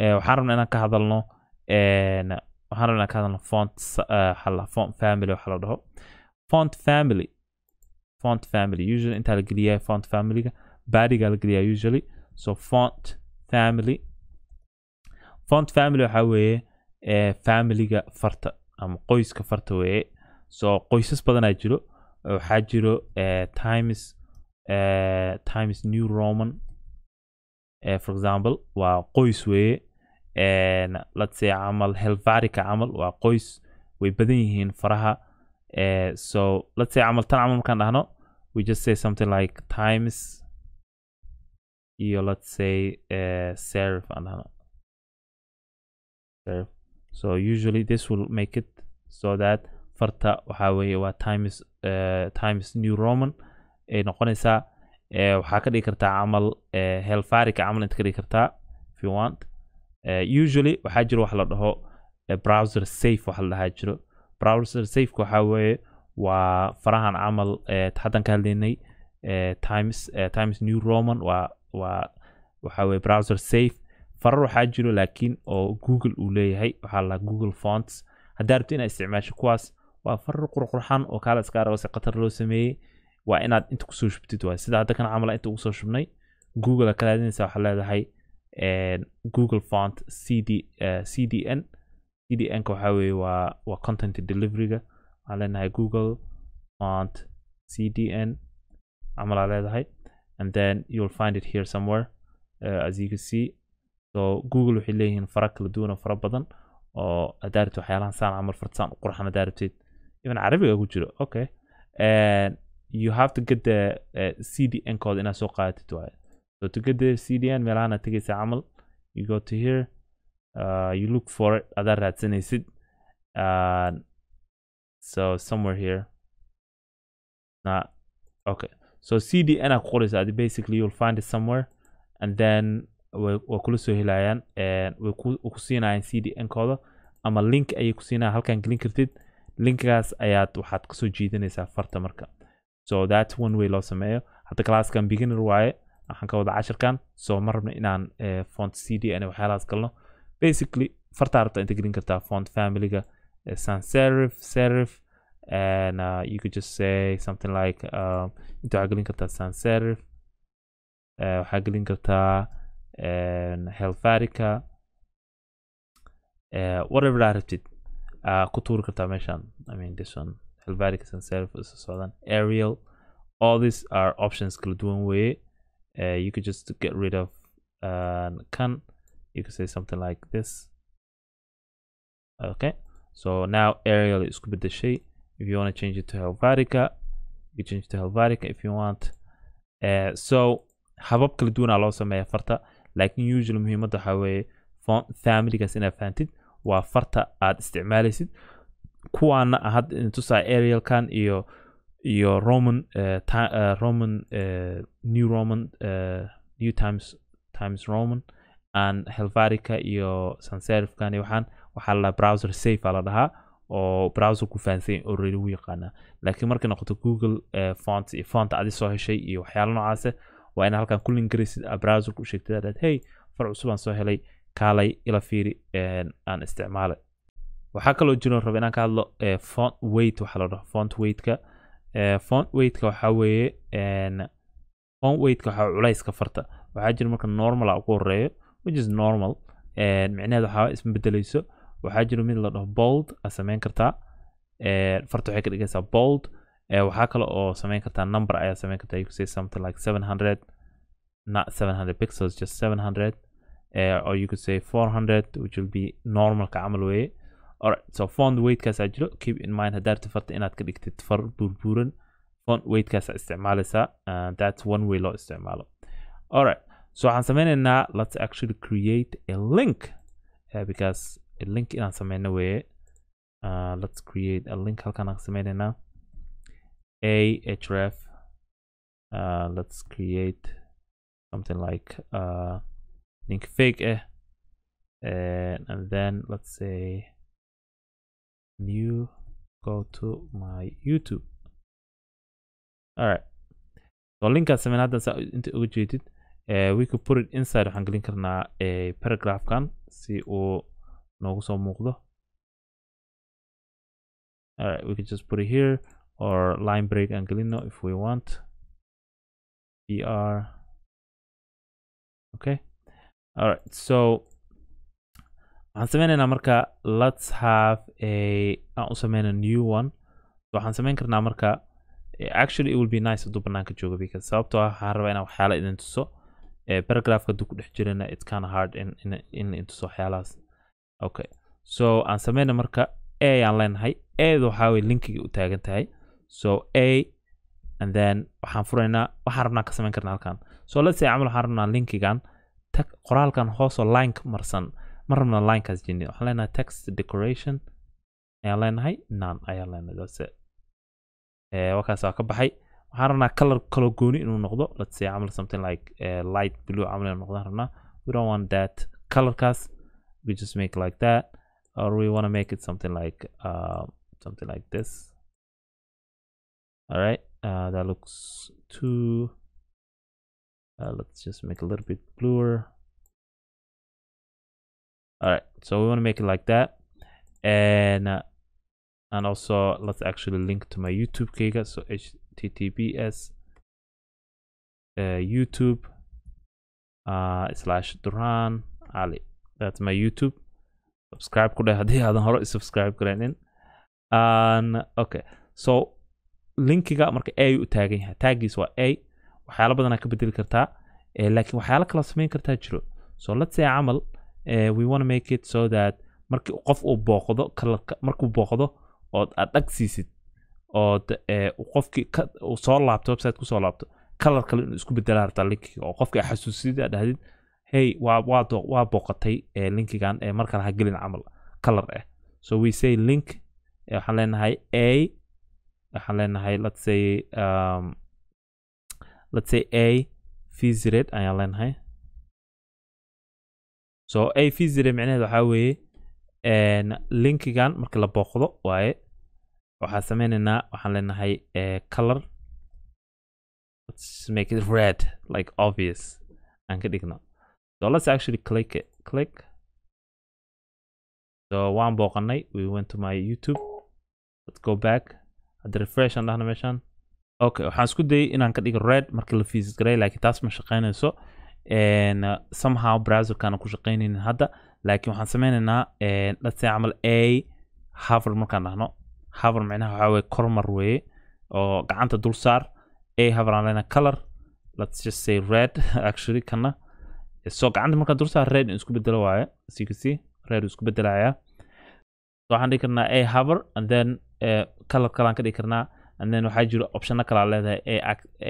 Eh, waxaan rabnaa inaan ka hadalno waxaan rabnaa ka hadalno font eh, waxaa la- font family waxa la dhaho. Font family font family. Usually intaa la geliyaa font familyga badiga la geliyaa usually. So font family font family waxaa weeye eh, familyga farta ama qoyska farta weeye. So qoysas badanaa jiro. Waxaa jiro eh, times eh, times new roman. Eh, for example waa qoys weeye let's say camal helvatica camal waa qoys way badan yihiin faraha. Eh, so let's say camal tan camal markaan dhahno we just say something like times iyo let's say uh, serif aan dhahno. So usually this will make it so that farta waxaa weeye waa times uh, times new roman ay noqonaysaa. Eh, waxaa ka dhigi kartaa camal eh, helfarika camal inta ka dhigi kartaa if you want. Eh, usually waxaa jiro wax la dhaho eh, browser safe waxa la dhahaa jiro. Browser safeka waxaa weeye waa farahan camal eh, haddan ka hadlaynay eh, times eh, times new roman waa waa waxaa weeye browser safe. Farar waxaa jiro laakiin oo google uu leeyahay waxaa la google fonts. Haddaa rabto inaad isticmaasho kuwaas waa farar qurqurxan oo kaala iska arabo si khatar loo sameeyey waa inaad inta ku soo shubtid waay. Sida hadda kan camal inta ugu soo shubnay google ka raadinaysa waxaa leedahay google font cd cdn cdn ka waxaa weeye waa waa content deliveryga. Waxaan leenahay google font cdn camal aa leedahay. And then you'll find it here somewhere uh, as you can see. So google waxay leeyihiin fara kala duwan oo fara badan oo haddaa rabtid waxyaalahan saan camal fartasaan u qurxan haddaa rabtid even carabiga ku jiro. Okay. And you have to get the uh, cdn code inaad soo qaadatid waaye so to get the cdn meelahan aad tegaysa camal you go to here uh, you look for it adaa raadsanaysid uh, so somewhere here. Nah, okay. So cdn aa ku qoraysa basically you'll find it somewhere and then waa kula soo helayaan way ku siinayaan cdn kooda ama link ayay ku siinayaan halkan gelin kartid linkgaas ayaad waxaad ka soo jiidanaysaa farta marka so that's one way loo sameeyo hadda classkan beginner waaye waxaan ka wada cashirkan so ma rabno inaan eh, font cdn iyo waxyaalahaas galno. Basically fartaa rabta inta gelin kartaa font familyga eh, sans serif serif and uh, you could just say something like um, inta waxaa gelin kartaa sans serif eh, waxaa gelin kartaa eh, whatever aa rabtid. Uh, ku tuuri kartaa meeshan i mean this one helfatica sans serif isa socdaan arial all these are options kala duwan weeye uh, you could just get rid of uh, can. You could say something like this. Okay so now arial is shape. If you want to change it to helvetica you change to helvetica if you want. Uh, so habab kala duwan aa loo sameeya farta laakiin usually muhiimadda waxaa weeye font familygaas inaad fahantid waa farta aad isticmaalaysid kuwaana had tusaa arialkan iyo iyo roman ti- uh, roman uh, new roman new times times roman and helvatica iyo sanserifkan waxaan waxaa la browser safe aa la dhahaa oo browser ku fahansan already u yaqaanaa laakiin markay noqoto google font iyo font adi soo heshay iyo waxyaalo noocaase waa ina halkan ku link garaysid aad browserka u sheegtid aad hey far cusub aan soo helay kaalay ila fiiri aan isticmaalay. Waxaa kaloo jiro raba inaan ka hadlo eh, font weight waxaa la dhaho font weightka Eh, font weightka waxaa weeye font weightka waxaa culayska farta. Waxaa jira marka normal a ugu horeeyo which is normal micnaheed waxaa isma bedeleyso waxaa jira mid la dhaho bold aad sameyn kartaa. Farta waxay ka dhigaysaa bold. Waxaa kale oo sameyn kartaa number ayaa sameyn kartaa. You could say something like 700 not 700 pixels just 700 uh, or you could say 400 which will be normalka camal weeye alright so font weightkaas aa jiro keep in mind haddaa rabtid farta inaad ka dhigtid far burburan font weightkaas aa isticmaalaysaa that's one way loo isticmaalo alright so waxaan sameynaynaa let's actually create a link. Uh, because a link inaan sameyno weeye uh, let's create a link. halkaan aan sameynaynaa ahref uh, let's create something like uh, link fake and then let's say new go to my youtube. All right so linkaas sameyn hadda saa inta uga jeedid uh, we could put it inside. Waxaan gelin karnaa uh, paragraphkan si uu noogu soo muuqdo. Alright, we could just put it here or line break aan gelino if we want. Br okay. Alright so waxaan sameynaynaa marka let's have a aan u sameyna new one. So waxaan sameyn karnaa marka actually it will be nice hadduu banaanka joogo because sababtoo ah waxaan rabaa inaan waxyaala idin tuso. Paragraphka hadduu ku dhex jirana it's kind of hard in in tuso waxyaalahaas. Okay. So aan sameyna marka a aan leenahay. Ada waxaa weye linkiga u taagan tahay. So a and then waxaan furaynaa waxaan rabnaa ka sameyn karnaa halkan so let's say camal waxaan rabnaa linkigan qoraalkan hoosoo lineka marsan ma rabna linekaas jini waxaan leenahay text decoration ayaan leenahay none ayaan leenahay it. Wakaas waa ka baxay. Waxaan rabnaa color kaloo gooni inuu noqdo. Let's say camal something like uh, light blue camal inuu noqdaan rabnaa we don't want that colorkaas we just make like that. Or we want make it something like uh, something like this. All right uh, that looks too uh, let's just make a little bit bluer all right so we want to make it like that. And uh, and also let's actually link to my youtube kega so https uh, youtube uh, slash duran ali. That's my youtube. Subscribe ku dheh haddii aadan subscribe garaynin okay so linkiga marka a u taagan yahay. Taggiis waa a. Waxyaalo badanaa ka bedeli kartaa laakiin waxyaalo kala samayn kartaa jiro. So let's say camal we want to make it so that markii qof uu booqdo kalarka markuu booqdo ood aad dhag siisid ood qofkii uu soo laabto website ku soo laabto kalar kale inuu isku bedelaa rabtaa linkiga oo qofkii xasuusid aad dhahdid hey waa booqatay linkigan ee mar kale ha gelin camal kalar ah so we say link waxaan leenahay a waxaan leenahay let's say um, let's say a visited ayaan leenahay so a visited micnaheed waxaa weeye linkigan marka la booqdo waaye waxaan sameynaynaa waxaan leenahay color. Let's make it red like obvious. Aan ka dhigno. So let's actually click it. Click. So waan booqanay we went to my youtube. Let's go back. Hadda refresh aan dhahna meeshan okay waxaan isku dayay inaan ka dhigo red marka la visit garay laakiin taas ma shaqeynayso somehow browserkaan ku shaqeynaynin hadda. Laakiin waxaan sameynaynaa let's say camal a hover markaan dhahno. Hover micnaha waxaa weye kormar weeye oo gacanta dul saar. A hover aan leenahay color. Let's just say red actually kana. So gacanta markaan dul saar red isku bedelo waaye as red isku bedelayaa waxaan dhigi karnaa a hover and then uh, color kalaan ka dhigi karnaa. And then waxaa jiro optiona kalaa leedahay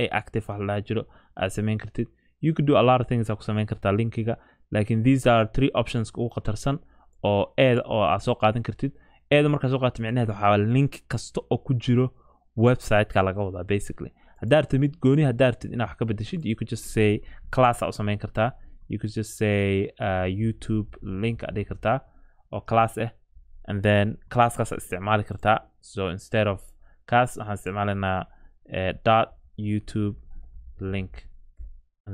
a active wax la jiro aad sameyn kartid you could do a lot of things aad ku sameyn kartaa linkiga laakiin these are three options ugu khatarsan oo eeda oo aad soo qaadan kartid. Eeda markaa soo qaata micnaheed waxaa link kasta oo ku jiro websiteka laga wadaa basically. Haddaa artid mid gooni haddaa artid inaad wax ka bedeshid you could just say class aa u sameyn kartaa. You could just say uh, youtube link aad dhigi kartaa oo class ah and then classkaas aad isticmaali kartaa. So instead of kaas waxaan isticmaalaynaa uh, dot youtube link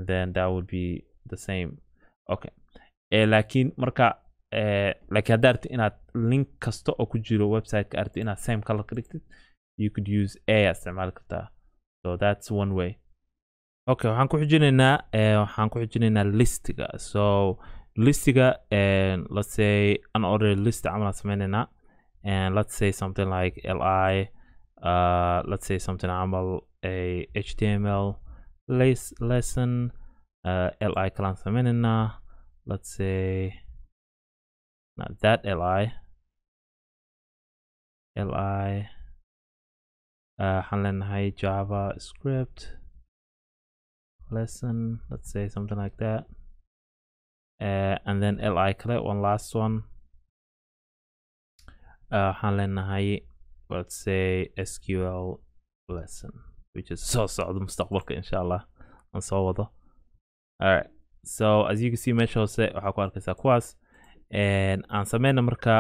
then that would be the same. Okay. Eh, laakiin marka eh, laakiin haddaa arti inaad link kasta oo ku jiro websiteka arti inaad same color ka dhigtid you could use a aad isticmaali kartaa so that's one way. Okay waxaan ku xijinaynaa eh, waxaan ku xijinaynaa listiga. So listiga let's say unordered list camal aan and let's say something like li uh, let's say something camal a html lesson uh, li kalaan sameynaynaa let's say not that li li uh, waxaan java script lesson let's say something like that. Uh, and then li kale one last one. Uh, waxaan let's say sql lesson soo socdo mustaqbalka insha allah aan soo wado alright. So as you can see meesha hoose waxaa ku arkaysaa kuwaas. Aan sameyno marka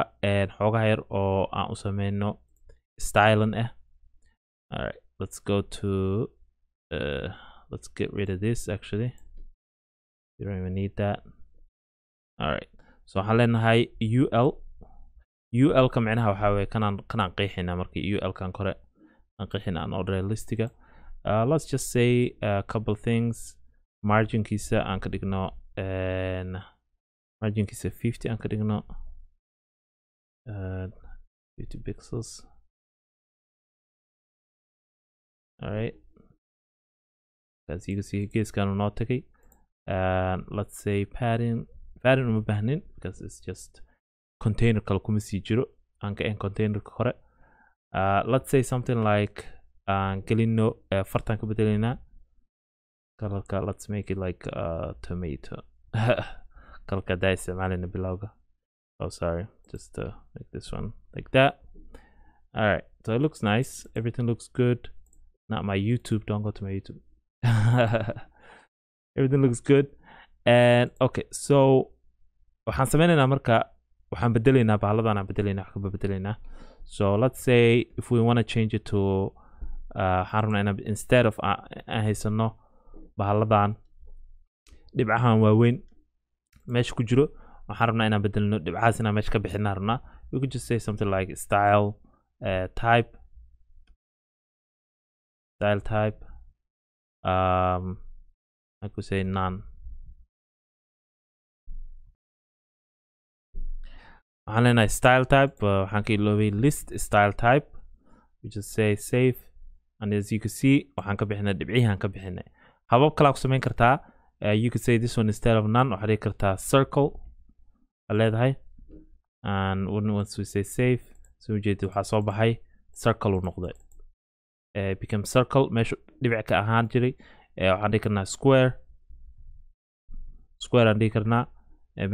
xoogaha yar oo aan u sameyno stylen ah alright let's go to uh, let's get rid of this actually. You don't even need that. Alright. So waxaan leenahay ul ul ka micnaha waxaa weye kanaan kanaan qeexinaa marka ul kan kore. Aan qeexina aan order listiga uh, let's just say a couple things. Marginkiisa aan ka dhigno marginkiisa 50 aan ka dhigno 50 pixels. Alright. As you can see geeskan noo tagay let's say padding padding uma baahnin because it's just container kale kuma sii jiro aan ka ahayn containerka hore uh, let's say something like aan gelino uh, fartaan ka bedelaynaa. Kalarka let's make it like uh, tomato. Kalarka hadaa isticmaalayna bilowga. Oh sorry. Just uh, make this one like that. All right. So it looks nice. Everything looks good. Not my youtube. Don't go to my youtube. Everything looks good. And okay. So waxaan sameynaynaa marka. Waxaan bedelaynaa bahaladan aan bedelaynaa wax kaba bedelaynaa. So let's say if we want to change it to waxaan rabnaa inaan instead of aan haysano bahaladan dhibcahan waaweyn meesha ku jiro waxaan rabnaa inaan bedelno dhibcahaas inaan meesha ka bixinaa rabnaa. We could just say something like style uh, type. Style type um I could say none. Waxaan leenahay style type uh, waxaan ka iloobay list style type. We just say save and as you can waxaan ka bixinay dhibcihaan ka bixinay. Habab kalaa ku samayn kartaa uh, you could say this one instead of none waxaad dhigi kartaa circle aa leedahay. And once we say save soo ujeedid waxaa soo baxay circle uu noqday. Uh, become circle meeshu dhibic ka ahaan jiray. Uh, waxaan dhigi karnaa square. Square aan dhigi karnaa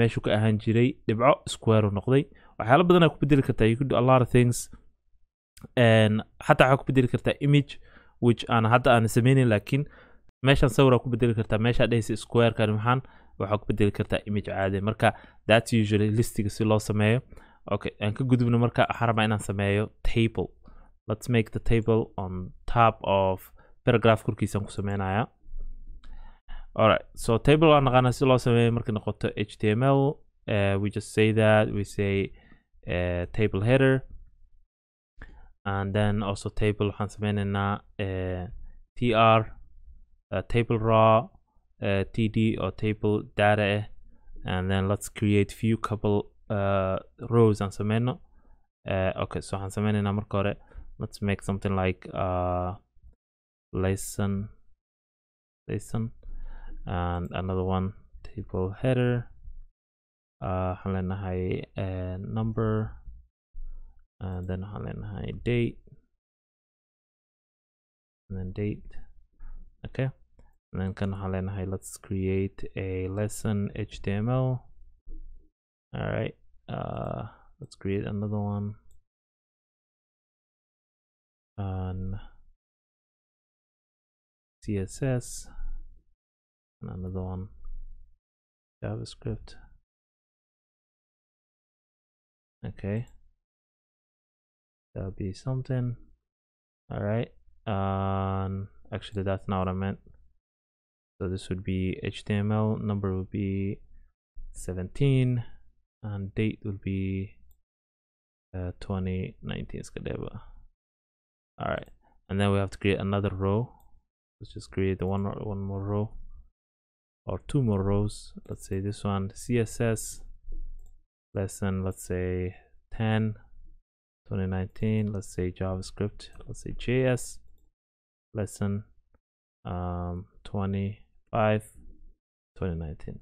meeshuu ka ahaan jiray dhibco square uu noqday. Waxyaalo badan aa ku bedeli kartaa you could do a lot of things xataa waxaa ku bedeli kartaa image which aan hadda aan sameynin laakiin meeshaan sawir aa ku bedeli kartaa meeshaa dhehaysa squarekan maxaan waxaa ku bedeli kartaa image caadi marka that's usually listiga si loo sameeyo okay aan ka gudubno marka waxaan rabaa inaan sameeyo table. Let's make the table on top of paragraph korkiisaan ku sameynaya Alright, so table aan naqaana si loo sameeyo markay noqoto HTML, uh, we just say that, we say uh, table header, and then also table waxaan sameynaynaa uh, tr, uh, table raw, uh, td or table data eh, and then let's create few couple uh, rows aan sameyno. Uh, okay, so waxaan sameynaynaa marka hore, let's make something like uh, lesson, lesson. and another one table header uh leenahay uh, number and then waxaan leenahay date. And then date. Okay. And then kan waxaan leenahay let's create a lesson html all right uh let's create another one. And css and another one. Javascript. Okay that'll be something. All right um actually that's not what i meant. So this would be html number would be 17 and date would be uh 2019 skadeva. All right and then we have to create another row. Let's just create one one more row or two more rows. Let's say this one css lesson let's say 10 2019 let's say javascript let's say js lesson um 25 2019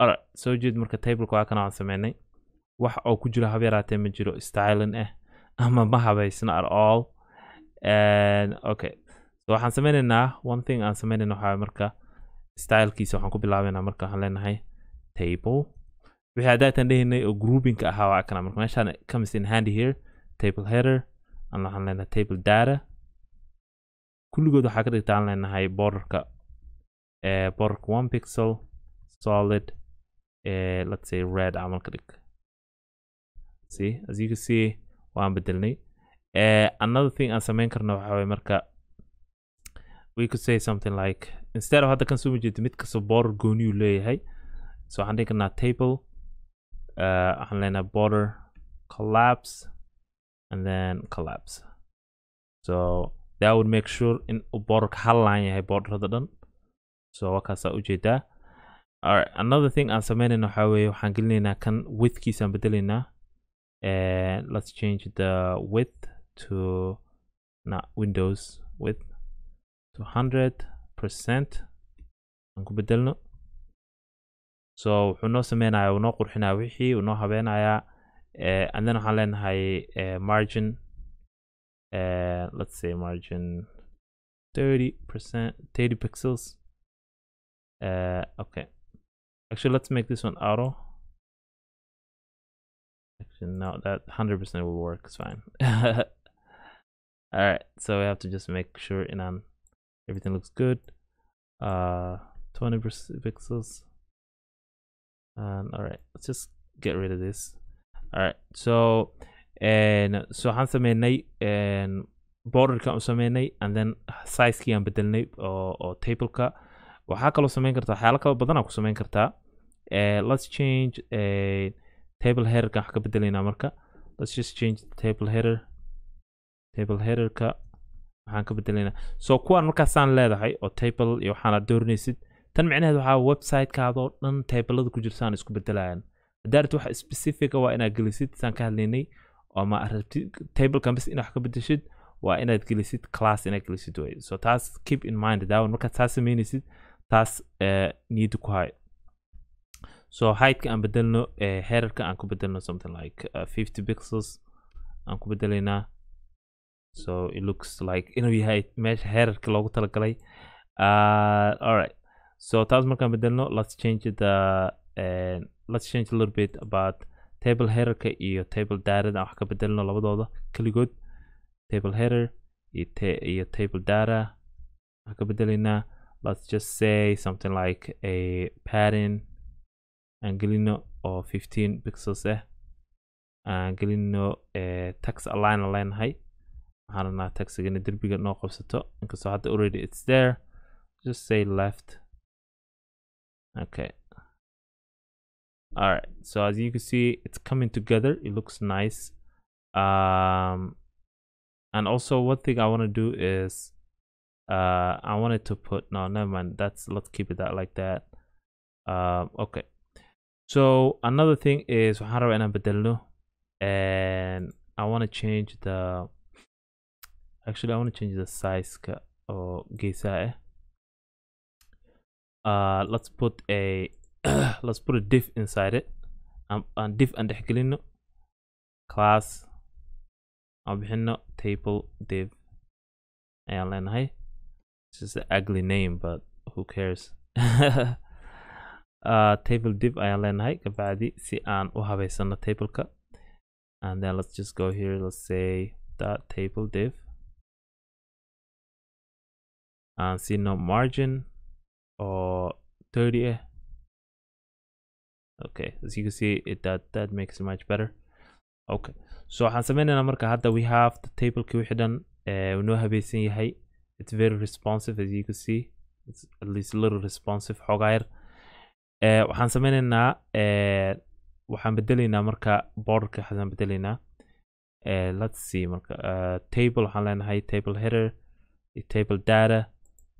alright soo jeed marka tableka waa sameynay wax oo ku jiro haba yaraatee ma jiro styling ah ama ma habaysna at all. Okay so waxaan sameynaynaa one thing aan sameynayna waxaa marka stylekiisa waxaan ku bilaabaynaa marka waxaan leenahay table wixii haddaataan dhehaynay oo groupingka ahaa waa kana. Marka meeshaan comes in handy here table header aan waxaan leenahay table data. Kulligood waxaa ka dhigta aan leenahay borderka uh, borderka one pixel solid uh, let's say red camal ka dhig. See as you can see waan bedelnay uh, another thing aan sameyn karno waxaa waye marka we could say something like instead of hadda kan soo jeedo mid kasta border gooniyuu leeyahay so waxaan dhigi karnaa table uh, waxaan leenahay border collapse and then collapse. So that would make sure in borderka hal line yahay borderada dhan. So wakaasaa u jeedaa alright another thing aan sameynayna waxaa weeye waxaan gelinaynaa kan widthkiisaan bedelaynaa. And let's change the width to not windows width to 100 percent. Aan ku bedelno so wuxuu noo sameynaya uu noo qurxinaya wixii uu noo habeenayaa uh, and then waxaan leenahay uh, margin uh, let's say margin 30 percent 30 pixels. Okay. Actually let's make this one auto. Actually no that 100% will work it's fine. All right so we have to just make sure and everything looks good. Uh 20 pixels and all right let's just get rid of this. All right so and so waxaan sameynay borderka aan sameynay and then sizekii aan bedelnay oo oo tableka waxaa kaloo sameyn kartaa waxyaalo kala badan aa ku sameyn kartaa let's change uh, table headerka wax ka bedelaynaa marka let's just change table header table headerka waxaan ka bedelaynaa so kuwaan markaasaan leedahay oo table iyo waxaana dooranaysid tan micnaheed waxaa websitekaadoo dhan tablada ku jirtaan isku bedelayaan hadaarat wax specifica waa inaad gelisid saan ka hadlaynay ama rabtid tablekan bas inaad wax ka bedeshid waa inaad gelisid class inaad gelisid way. So taas keep in mind daawan markaad taas sameynaysid taas uh, niyadda ku hay. So heightka aan bedelno uh, headerka aan ku bedelno something like uh, 50 pixels aan ku bedelaynaa so it looks like inuu yahay meesha headerka loogu talagalay. Uh, alright so taas markaan bedelno let's change the uh, let's change a little bit about table headerka iyo table darada wax ka bedelno labadooda keligood table header iyo, ta iyo table data. Waxaan ka bedelaynaa let's just say something like a pattern. Aan gelino oo 15 pixels ah aan gelino tax align leenahay waxaan rabnaa taxigana derbiga noo qabsato. Inkastoo hadda already it's there. Just say left okay. All right so as you can see it's coming together. It looks nice. Um and also one thing i want to do is uh i wanted to put no never mind. That's let's keep it that like that. Um okay. So another thing is inaan and i want to change the actually i want to change the size or geesaha uh let's put a let's put a div inside it. Um, and div aan dhexgelino class. Aan bixino. Table div. Ayaan leenahay. This is an ugly name but who cares? Uh, table div ayaan leenahay. Kabacdi si aan u habeysano tableka. And then let's just go here. Let's say dot table div. And see margin or 30 eh okay as you can see it that that makes it much better. Okay so we have the tableki wixii uh, noo habeysan yahay. It's very responsive as you can see. It's at least a little responsive xoogaa yar. Uh, waxaan sameynaynaa waxaan bedelaynaa marka borderka waxaan bedelaynaa. Let's see marka table waxaan leenahay table header table data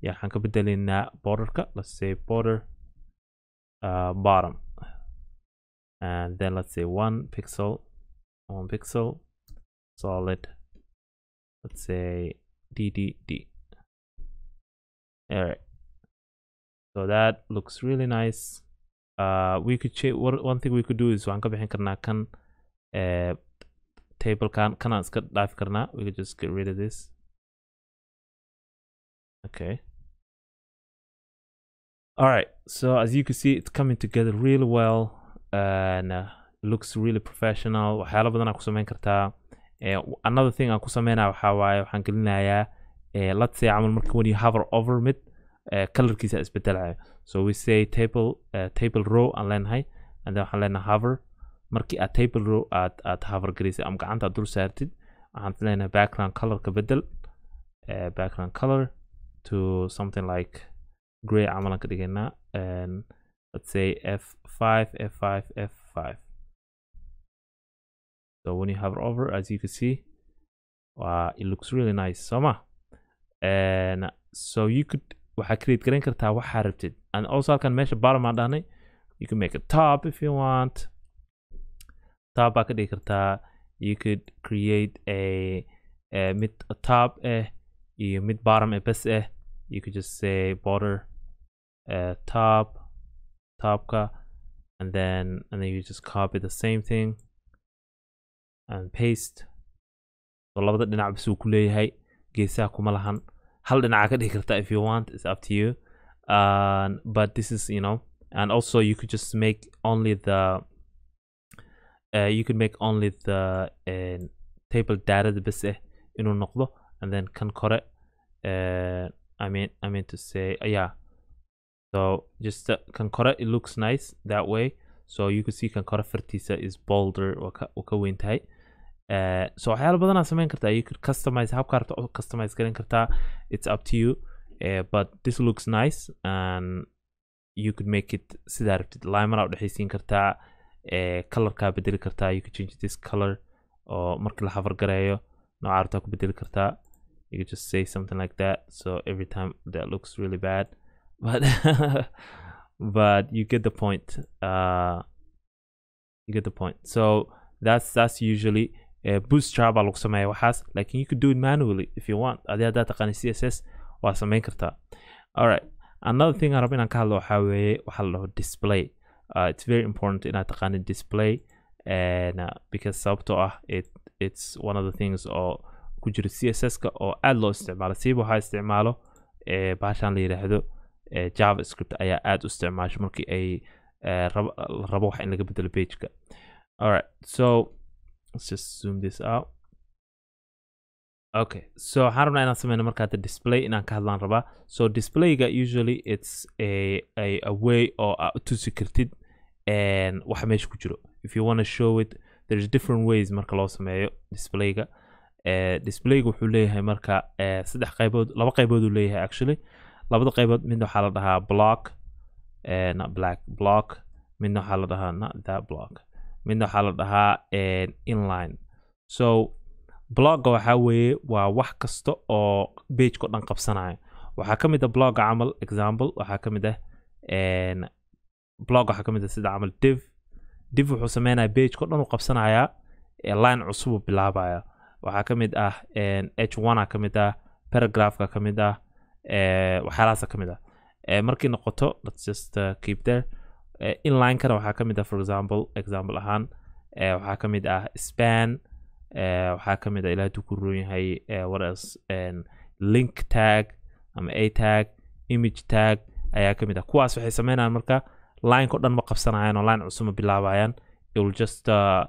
ya waxaan ka bedelaynaa borderka let's say border uh, bottom. And then let's say one pixel one pixel solid let's say ddd all right. So that looks really nice. Uh we could change one thing we could do is waan ka bixin karnaa kan uh, table kan kanaan iska dhaafi karnaa. We could just get rid of this. Okay all right so as you can see it's coming together really well and uh, looks really professional. Waxyaalo badan aa ku sameyn kartaa another thing aan ku sameynaya waxaa waaye waxaan gelinayaa let's say camal marka when you hover over mid colorkiisa isbedelaya so we say table uh, table row aan leenahay and then waxaan leenahay hover. Markii aad table row aad aad hover gelisay ama gacanta aad dul saartid waxaan leenahay background colorka bedel background color to something like gray camalan ka dhigaynaa let's say f5 f5 f5 so when you hover over as you can see wow, it looks really nice so ma and so you could waxaa create garan kartaa waxaa rabtid. And also halkan meesha bottom aan dhahnay you can make a top if you want. Top baa ka dhigi kartaa. You could create a, a mid top eh iyo mid bottom eh bes eh. You could just say border uh, top topka and then and then you just copy the same thing and paste. So labada dhinac bas uu ku leeyahay geesaha kuma lahan. Hal dhinaca ka dhigi kartaa if you want it's up to you. Uh, but this is you know and also you could just make only the uh, you could make only the uh, table data bes eh inuu noqdo and then kan kore uh, I mean I mean to say uh, yeah so just uh, kan kore it looks nice that way. So you can see kan kore fartiisa is bolder oo ka weyn tahay. Uh, so waxyaalo badan aad samayn kartaa. You could customize habka rabta oo customize garan kartaa. It's up to you. Uh, but this looks nice and you could make it sidaa rabtid. Limer aa udhexaysiin kartaa. Uh, colorkaa bedeli kartaa. You could change this color oo marka la hafargareeyo nooca rabtaa ku bedeli you could just say something like that. So every time that looks really bad but but you get the point uh you get the point. So that's that's usually uh, bootstrap lagu sameeya waxaas you could do it manually if you want. adi haddaa taqaani css waa samayn kartaa alright. Another thing aan rabo ka display. Uh, it's very important inaad taqaani display. And uh, because sababtoo it it's one of the things oo ku jira css-ka oo aad loo isticmaalo siiba waxaa isticmaalo eh, bahashan la yidhaahdo javascript ayaa aad u isticmaasho markii ay rabo wax in laga bedelo out. Okay so waxaan rabnaa inaan sameyno marka hadda display inaan ka hadlaan rabaa. So displayga usually it's a, a, a way oo aa u tusi kartid waxa meesha ku jiro. If you want show it there's different ways marka loo sameeyo displayga. Uh, displayga wuxuu leeyahay marka uh, saddex qaybood laba qaybood uu leeyahay actually labada qaybood midna waxaa la dhahaa block not black block midna waxaa la dhahaa not that block midna waxaa la dhahaa uh, inline. So blogga waxaa weeye waa wax kasta oo pageko dhan qabsanaya. Waxaa ka mid ah blogga camal example waxaa ka mid ah blog waxaa ka mid ah sida camal div. Div wuxuu sameynaya pageko dhan u qabsanayaa line cusubuu bilaabaya. Waxaa ka mid ah h one a ka mid ah paragraphka ka mid ah waxyaalahaasa ka mid ah. Markii noqoto let's just uh, keep there. Inlinekana waxaa ka mid ah for example example ahaan waxaa ka mid ah span waxaa ka mid ah ilaa haduu ku roon yahay what link tag ama a tag image tag ayaa ka mid ah. Kuwaas waxay sameynayaan marka lineko dhan ma qabsanayaan oo line cusub ma bilaabayaan. It will just uh,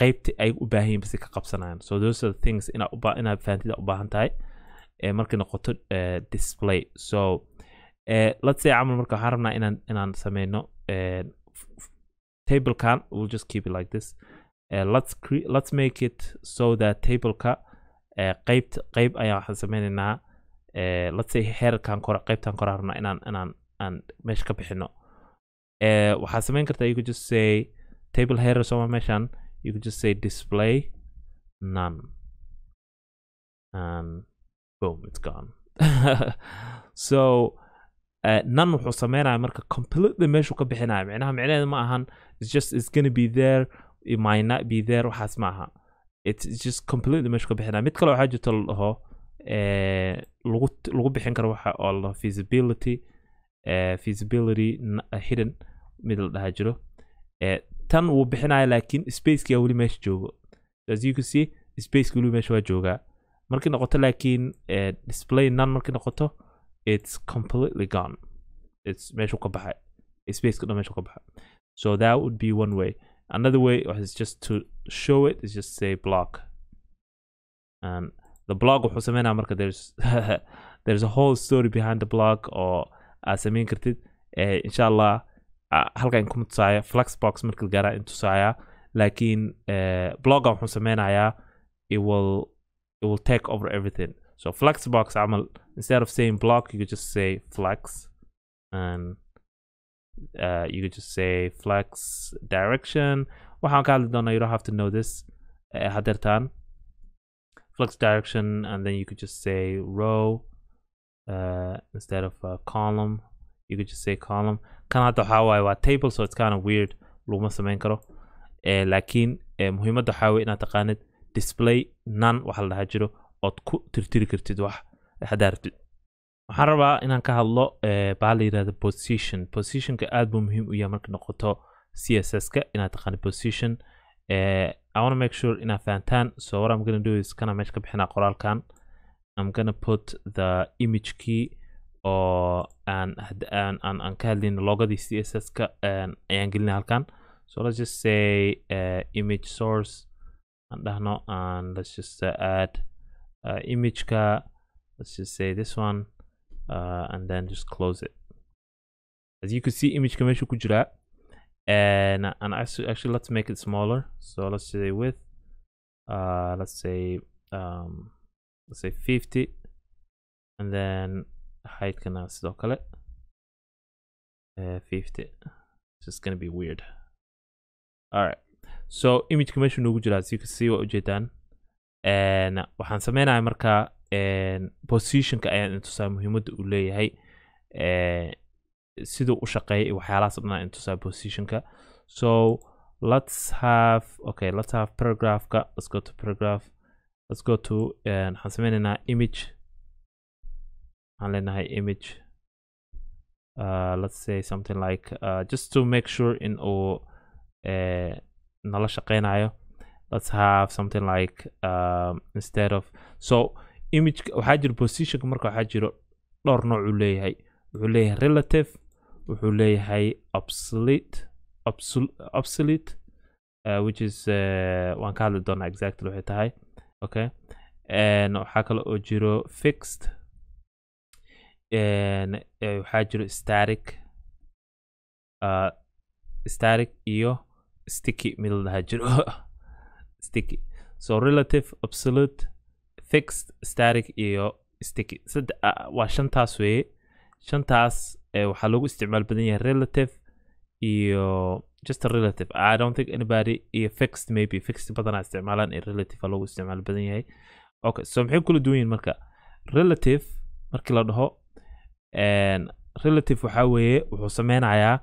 qeybti ay u baahan yihiin basi ka qabsanayaan so those are the things inaad fahantida u baahan tahay uh, markay noqoto display. So let's say camal marka waxaan rabnaa inaan inaan sameyno tablekan we'll just keep it like this. Let's let's make it so that tableka qeybt qeyb ayaan waxaan sameynaynaa let's say heerkan kore qeybtan kore rabnaa inaan inaan aan meesha ka bixino. Waxaad sameyn kartaa you could just say table header soma meeshan you could just say display none. And boom it's gone. So uh, none wuxuu sameynaya marka completely meeshuu ka bixinaya. Micnaha micnaheeda ma ahan it's just it's gonna be there it might not be there waxaas ma aha. It's, just completely meeshuu ka bixinaya. Mid kale waxaa jirto la dhaho lagu lagu bixin karo waxa oo la feasibility feasibility hidden mid la dhahaa jiro. Tan wuu bixinaya laakiin spaceka weli meesha joogo. As you can see spaceka weli meesha waa joogaa markii noqoto laakiin uh, display none markii noqoto it's completely gone. It's meeshu ka baxay. Spaceka dhan meeshu ka baxay. So that would be one way. Another way is just to show it is just say block. And the blog wuxuu sameynaya marka there's there's a whole story behind the blog oo aad sameyn kartid. Uh, insha allah halkan kuma tusaaya fluxbox marka la gaaraa in tusaaya laakiin blogga wuxuu sameynayaa. It will it will take over everything. So fluxbox camal instead of saying block you could just say flex. And uh, you could just say flex direction. Hadli doonaa you don't have to know this. Uh, hadeertaan flex direction and then you could just say row uh, instead of uh, column. You could just say column. Waxaa waaye waa table so it's kind of weird karo. Eh, laakiin eh, muhiimadda waxaa weye inaad taqaanid display none waxa la jiro ood ku tirtiri kartid wax haddaa rabtid waxaan rabaa inaan ka hadlo eh, baa la yidhahda position. Positionka aad buu muhiim u yahay marka noqoto css-ka inaad taqaanid position. Eh, I make sure inaad fahantaan so what I'm gonna do is kana meesha ka bixinaa qoraalkan. I'm gonna put the image key oo aan ka hadlayn logadii css-ka een, ayaan gelinay halkan. So let's just say uh, image source aan dhahno and let's just uh, add uh, image-ka. Let's just say this one uh, and then just close it. As you can see meesha ku jiraa and and actually, let's make it smaller. So let's say width uh let's say um let's say 50 and then height kana sidoo kale uh, 50 it's just gonna be weird. All right so image meesha noogu jira as you can see waa ujeedaan. Waxaan sameynaya marka and positionka ayaan intusaa muhiimadda uu leeyahay. Siduu u shaqeeya iyo waxyaalahaas o dhan aan intusaa positionka. So let's have okay let's have paragraphka. Let's go to paragraph. Let's go to waxaan sameynaynaa image. Waxaan leenahay image. Uh, let's say something like uh, just to make sure in uh, nala shaqeynayo let's have something like um, instead of. So image waxaa jira positionka marka waxaa jiro dhowr nooc uu leeyahay. Wuxuu leeyahay relative wuxuu leeyahay obsolete obsol- obsolete uh, which is uh, waan ka hadli doonaa exactly waxay tahay okay? And waxaa kale oo jiro fixed and eh, waxaa jiro static uh, static iyo sticky mid la dhahaa jiro sticky. So relative absolute fixed static iyo sticky. Ah, waa shantaas weeye shantaas eh, waxaa loogu isticmaal badan yahay relative iyo just a relative. I don't think anybody iyo fixed maybe. Fixed badanaa isticmaalaan iyo relative aa loogu isticmaal badan yahay. Okay so maxay kula duwan yihiin marka? Relative markii la dhaho relative waxaa weeye wuxuu sameynayaa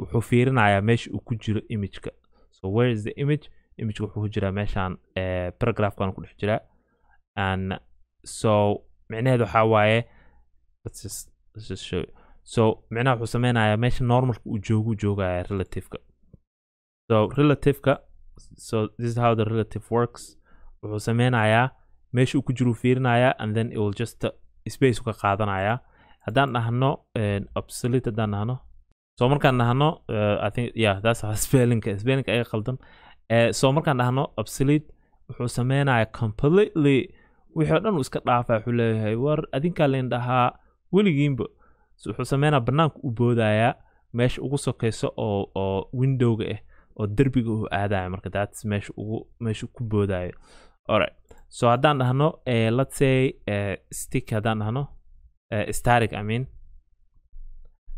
wuxuu fiirinayaa meesha uu ku jiro imageka. So where is the image? Imageka wuxuu ku jiraa meeshaan paragraphkan ku dhex jiraa and so micnaheedu waxaa waaye so micnaha wuxuu sameynayaa meesha normalka uu joogu joogaya relativeka. So relativeka so this is how the relative works. Wuxuu sameynayaa meesha uu ku jiro fiirinayaa and then it will just space ka qaadanayaa haddaan dhahno obsolete haddaan dhahno so markaan dhahno spellingka ayaga qaldan uh, so markaan dhahno obsolete wuxuu sameynayaa completely wixii oo dhan uu iska dhaafaa wuxuu leeyahay war adinkaa leen dhahaa weligiinba. Wuxuu sameynaa banaanka u boodayaa meesha ugu sokayso oo oo windowga ah oo derbiga uu aadaya marka that's meesha ugu meesha ku boodayo alright so haddaan dhahno eh, let's say eh, stick haddaan dhahno static i mean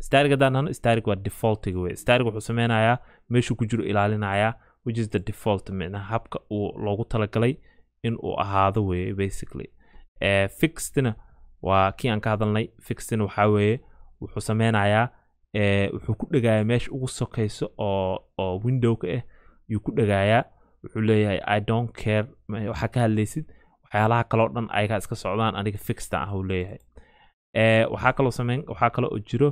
static haddaan dhahno static waa defaultiga wey static wuxuu sameynayaa meeshuu ku jiro ilaalinayaa which is the default micnaha habka uu loogu talagalay in ahaado weeye basically. Eh, fixedna waa kii aan ka hadalnay fixedna waxaa weeye wuxuu sameynayaa eh, wuxuu ku dhegayaa meesha ugu sokayso oo oo windowka ah yuu ku dhegayaa wuxuu leeyahay i don't care. Waxaa ka hadlaysid waxyaalaha kaloo dhan ayagaa iska socdaan aniga fixed ah uu leeyahay. Eh, waxaa kaloo sameyn waxaa kaloo oo jiro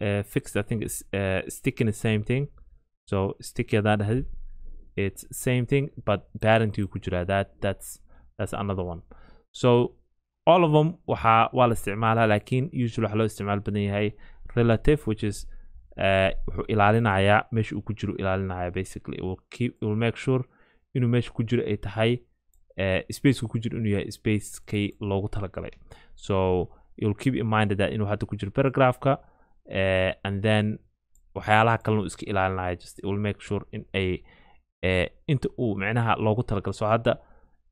eh, fixed i think is, eh, sticking the same thing. So sticky hadaa dhahdid it's same thing but parenting ku jiraa that that's that's another one. So all of them waxaa waa la isticmaalaa laakiin usually waxaa loo isticmaal badan yahay relative which is uh, wuxuu ilaalinayaa meesha uu ku jiro ilaalinaya basically. Will make sure inuu meesha ku jiro ay tahay uh, spaceka ku jiro inuu yahay spacekay loogu talagalay. So will keep in mind that inuu hadda ku jiro paragraphka uh, and then waxyaalaha kalena iska ilaalinaya just will make sure in ay eh, inta uu micnaha loogu talagalo so hadda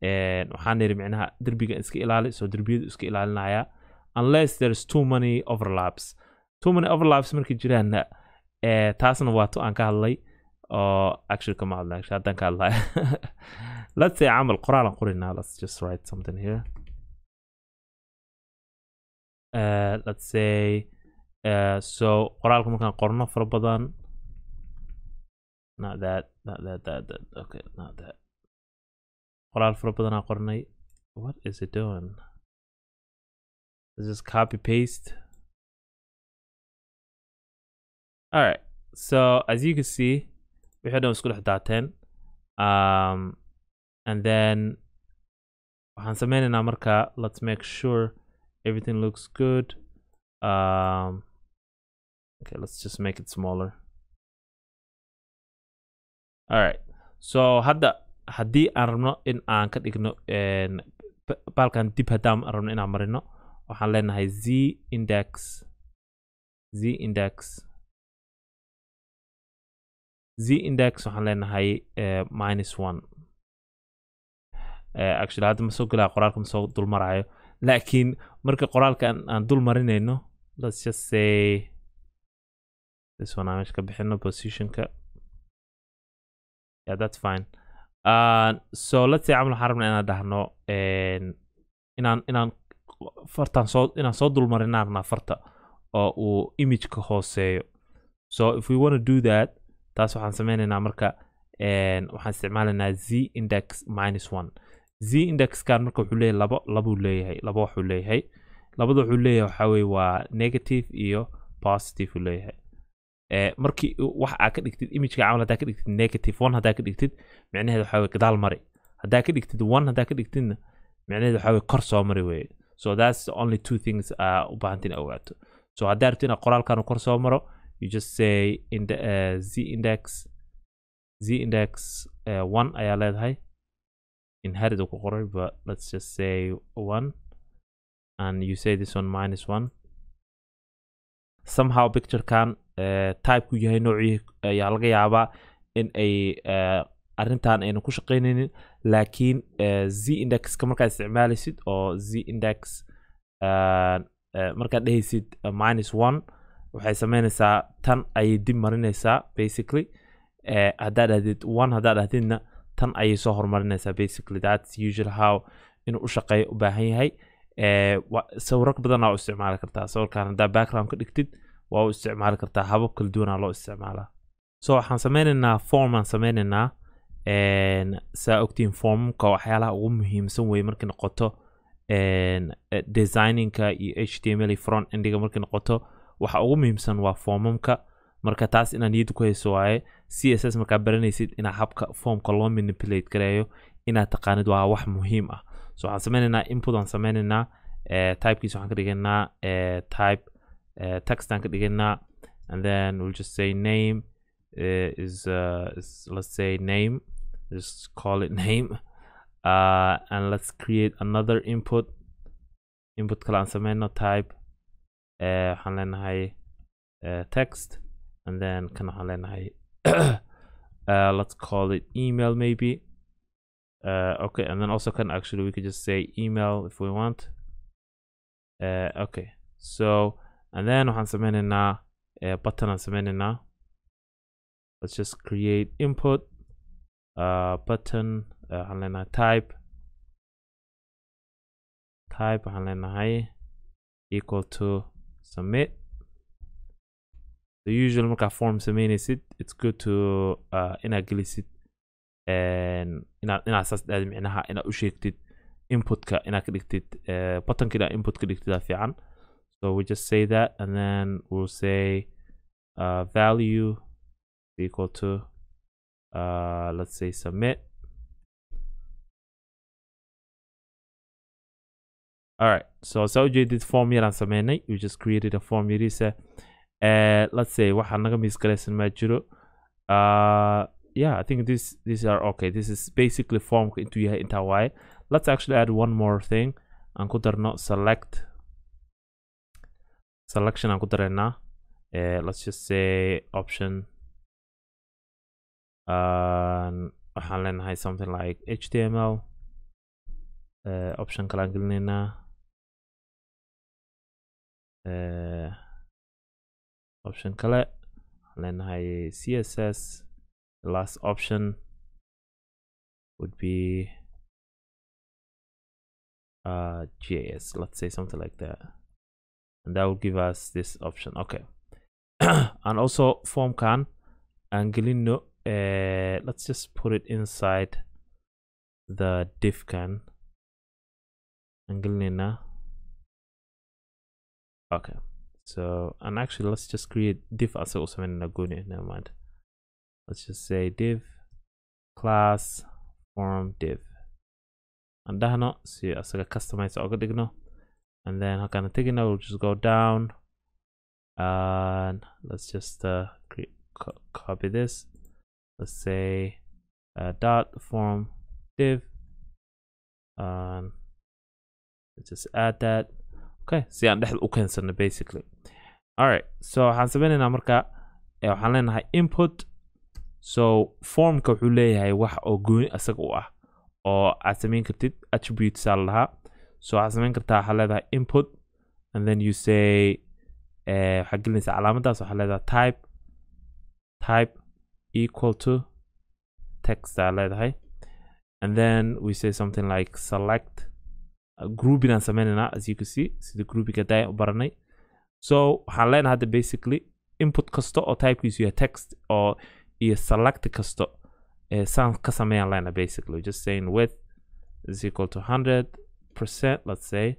eh, waxaan niri micnaha derbiga iska ilaali so derbiyadu iska ilaalinaya unless there's too many overlaps. Too many overlaps markay jiraanna eh, taasna waa tu aan ka hadlay oo actually kama hadlay actually haddaan ka hadlay. Let's say camal qoraalan qorinaa let's just write something here. Uh, let's say uh, so qoraalka markaan qorno fara badan okay qoraal fara badan aan qornay. What is it doing? Is this copy paste all right so as you can see wixii dhan isku dhex daateen um, and then waxaan sameynaynaa marka let's make sure everything looks good. Um, okay let's just make it smaller. All right. So hadda haddii aan rabno in aan ka dhigno baalkan dib haddaan rabno inaan marino waxaan leenahay z index z index. Z index waxaan leenahay eh, minus one. Eh, actually hadda ma soo gelaya qoraalka ma soo dulmarayo laakiin marka qoraalka aan dul marinayno let's just say meesha ka bixino positionka yeah that's fine. Uh, so let's say camal waxaan rabnaa inaan dhahno inaan inaan fartaan soo inaan soo dulmarinaan rabnaa farta oo uu imageka hooseeyo so if we want to do that taas waxaan sameynaynaa marka waxaan isticmaalaynaa z index minus one. Z indexkan marka wuxuu leeyahay labo labuu leeyahay laba waxuu leeyahay. Labada wuxuu leeyahay waxaa weye waa negative iyo positive uu leeyahay markii u- wax aa ka dhigtid imageka camal haddaa ka dhigtid negative one haddaa ka dhigtid micnaheedu waxaa weye gadaal mari. Haddaa ka dhigtid one haddaa ka dhigtidna micnaheedu waxaa weye kor soo mari weye so that's only two things aa u baahantin ogaato. So haddaa rabtid inaad qoraalkan kor soo maro you just say in the, uh, z index z index uh, one ayaa leedahay. Inherit ku qoray but let's just say one and you say this one minus one. Somehow picturekan uh, type ku yahay noocii ayaa laga yaabaa in ay uh, arrintan aynu ku shaqaynaynin laakiin z indexka markaad isticmaalaysid oo z index markaad dhehaysid minus one waxay sameynaysaa tan ayay dib marinaysaa basically. Haddaad dhahdid one haddaad dhahdidna tan ayay soo horumarinaysaa basically. That's usually how inuu u shaqeeyo u baahan yahay. Eh, sawiro badanaa u isticmaali kartaa. Sawirkan haddaa background ka dhigtid waa u isticmaali kartaa habab kala duwanaa loo isticmaalaa. So waxaan sameynaynaa form aan sameynaynaa en, saa ogtiin formka waxyaalaha ugu muhiimsan weye markay noqoto designinka iyo html iyo front endiga markay noqoto waxa ugu muhiimsan waa formamka. Marka taas inaad niyadda ku hayso waaye css markaa baranaysid inaa habka formka loo manipulate gareeyo inaad taqaanid waa wax muhiim ah. So waxaan sameynaynaa input aan sameynaynaa eh, typekiisa waxaan ka dhigaynaa eh, type eh, text aan ka dhigaynaa and then we'll just say name uh, is, uh, is let's say name just call it name uh, and let's create another input input kale aan type waxaan uh, text and then kan waxaan leenahay uh, let's call it email maybe. Uh, okay and then also can actually we could just say email if we want. Uh, okay so and then waxaan sameynaynaa uh, button aan sameynaynaa let's just create input uh, button uh, waxaan leenahay type. Type waxaan leenahay equal to submit. So usually markaa form sameynaysid it's good to uh, inaad gelisid inaad inaad saas dhahdi micnaha inaad u sheegtid inputka inaad ka dhigtid uh, buttonka inaad input ka dhigtida fiican so we just say that and then we'll say uh, value equal to uh, let's say submit. All right. So so ujeedid form yaraan sameynay we just created a form yariisa uh, let's say waxaa naga miisgalaysan maa jiro. Uh, yeah i think this these are okay. This is basically formka intuu yahay intaa waaye let's actually add one more thing aan ku darno select selection aan ku dareynaa uh, let's just say option uh, waxaan leenahay something like html uh, option kale aan gelinaynaa uh, option kale waxaan leenahay css the last option would be uh, jas let's say something like that and that will give us this option. Okay. And also form can and gelino uh, let's just put it inside the div can. And gelinina okay. So and actually let's just create div as also in Laguna never mind. Let's just say div class form div and dhahno si asaga customize oga dhigno and then halkaan tegina we'll just go down. And let's just uh, copy this. Let's say uh, dot form div. And let's just add that. Okay si aan dhexda u keensano basically. Alright so waxaan sameynaynaa marka waxaan leenahay input. So formka wuxuu leeyahay wax oo gooni asaga u ah oo aad samayn kartid attributes aa lahaa so waxaad samayn kartaa waxaa leedahay input and then you say waxaad gelinaysaa calaamadaas waxaa leedahay type type equal to text aa leedahay. And then we say something like select grouping aan sameynaynaa as you can see sida groupinga daayan u baranay. So waxaan leenahay hadda basically input kasta oo typekiisu yahay text oo iyo select kasta ee saan ka sameeyaan leenahay basically. Just saying width is equal to 100 percent let's say.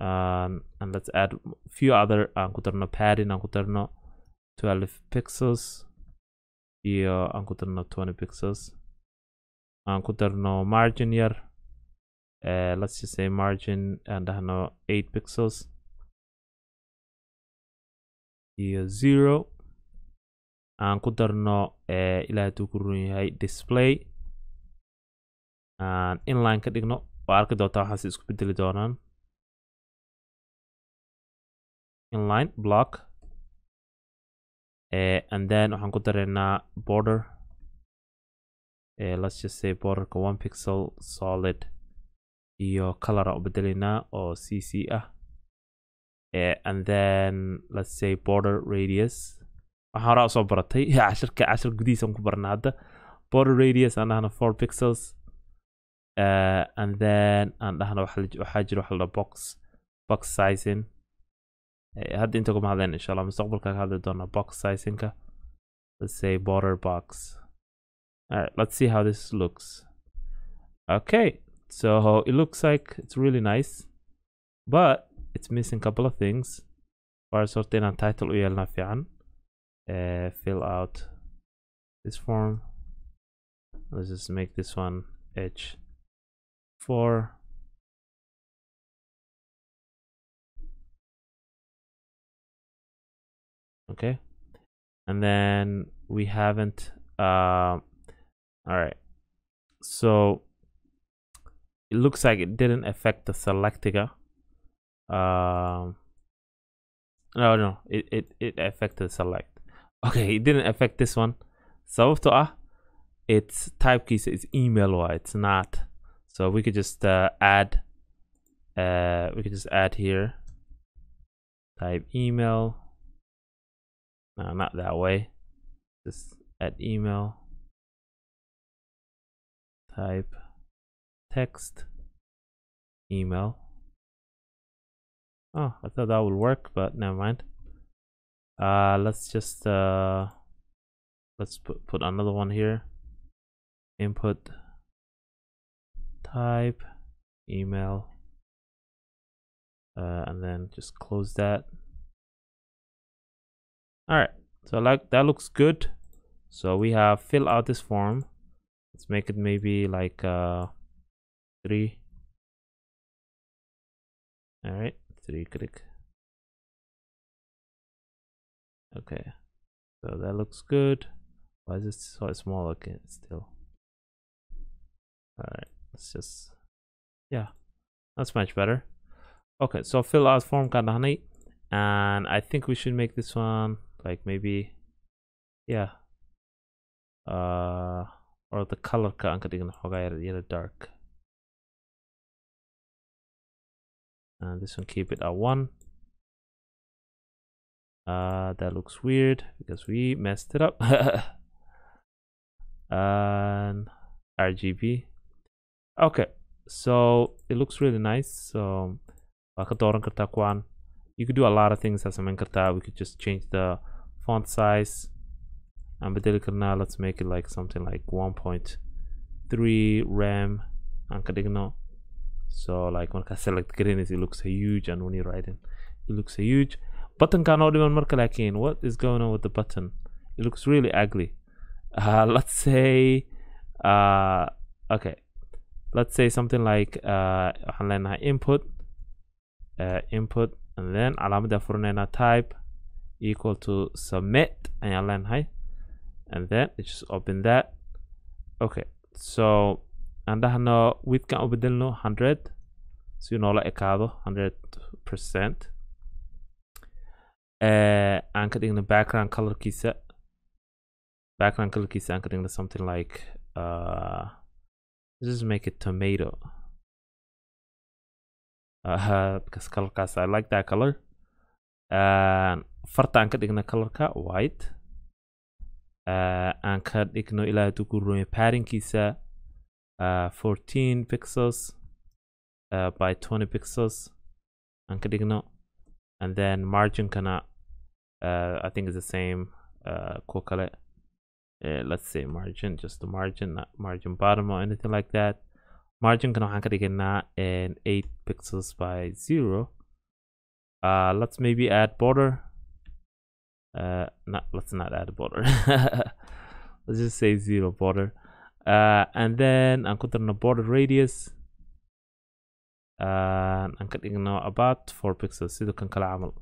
Um, and let's add a few other aan ku darno padding aan ku darno 12 pixels. Iyo aan ku darno 20 pixels. Aan ku darno margin yar uh, let's just say margin aan dhahno 8 pixels. Iyo zero. Aan ku darno uh, ilaa ku run yahay display. Aan inline ka dhigno waa arki doontaa waxaase isku bedeli doonaan inline block. Uh, and then waxaan ku dareynaa border. Uh, let's just say borderka one pixel solid iyo color aan u bedelaynaa oo cc ah uh, and then let's say border radius. Waxaan horaa u soo baratay cashirka cashir gudihiisaan ku barna hadda border radius aan dhahna four pixels uh, and then aan dhahna waxaa jira waxa la box box sizing. hadda inta kuma hadleen insha allah mustaqbalka ka hadli doona box sizingka let's say border box. Alright let's see how this looks. Okay so it looks like it's really nice but it's missing a couple of things. First horta inaan title u yeelnaa fiican fill out this form. Let's just make this one h 4 okay. And then we haven't uh, all right so it looks like it didn't affect the selectiga um no no it, it it affected select. Okay it didn't affect this one. Sababto ah its type keys it's email or it's not so we could just uh, add uh we could just add here. Type email. No not that way. Just add email. Type text email. Oh i thought that would work but never mind. Uh let's just uh let's put, put another one here. Input type email uh, and then just close that. All right so like that looks good. So we have fill out this form. Let's make it maybe like uh three. All right three click. Okay so that looks good. Why is it so small? Again still. All right let's just yeah that's much better okay so fill out form ka dhahnay and i think we should make this one like maybe yeah uh or the color ka aan ka dhigno xogaa yara yara dark and this one keep it at one Uh, that looks weird because we messed it up. and RGB. Okay, so it looks really nice. So waa. You could do a lot of things aa samayn kartaa. We could just change the font size. aan bedeli let's make it like something like 1.3 ram aan ka dhigno so like markaa select garanaysa it looks huge and when you're writing it looks huge buttonka noo dhiman marka laakiin what is going on with the button it looks really ugly uh, let's say uh, okay let's say something like uh, waxaan leenahay input uh, input and then calaamadda furinaynaa type equal to submit ayaan leenahay. And then just open that. Okay so aan dhahno widkan u bedelno 100 si noola ekaado 100 percent. Aan ka dhigno background colorkiisa. Background colorkiisa aan ka dhigno something like uh, let's make it tomato. Uh, because colorkaas I like that color. Uh, farta aan ka dhigno colorka white. Uh, aan ka dhigno ilaa hadduu ku rumeyo paddingkiisa uh, 14 pixels. Uh, by 20 pixels. Aan ka dhigno and then marginkana uh, I think it's the same uh, kuwa kale uh, let's say margin just the margin not margin bottom or anything like that. Margin marginkana waxaan ka dhigaynaa 8 pixels by 0 uh, let's maybe add border. Uh not let's not add border. Let's just say zero border. Uh and then I'm putting a border radius. Uh cutting now about four pixels. Sidoo kan kala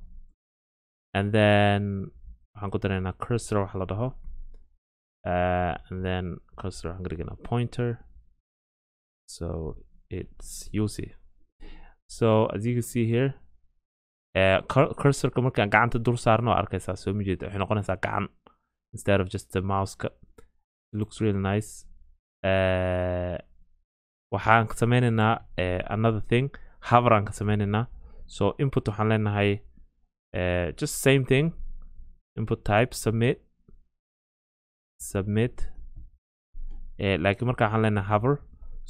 and then waxaan ku daraynaa cursor. Waxa la uh and then cursor waxaan ka dhiganaa pointer. So it's UC so as you can see here cursorka markaan gacanta dul saarno arkaysaa soo ma jeeda waxay noqonaysaa gacan instead of just the mouseka looks really nice. Uh, waxaan sameynaynaa uh, another thing. Hover aan ka sameynaynaa. So input waxaan leenahay uh, just same thing. Input type submit submit uh, laakiin marka waxaan leenahay hover